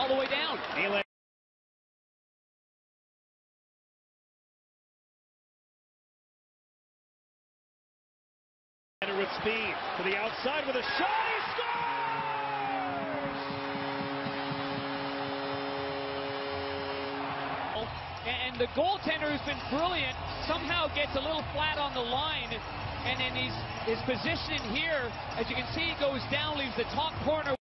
all the way down. With speed to the outside with a shot. He scores! And the goaltender who's been brilliant somehow gets a little flat on the line. And then his, his position here, as you can see, he goes down, leaves the top corner.